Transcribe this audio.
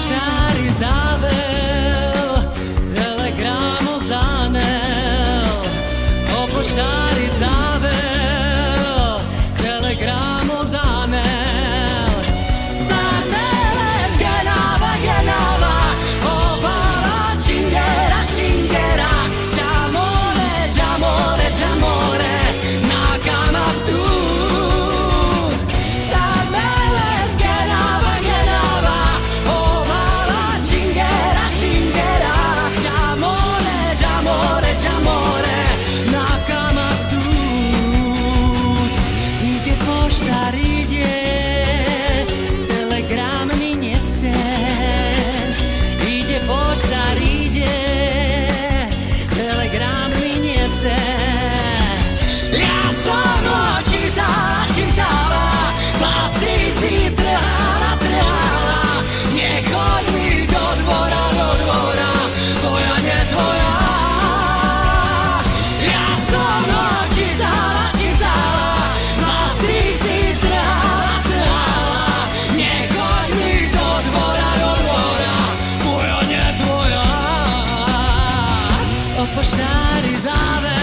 Mašnari zavel, telegramu zanel, opošari zavel. 一点。Oppoštari zave.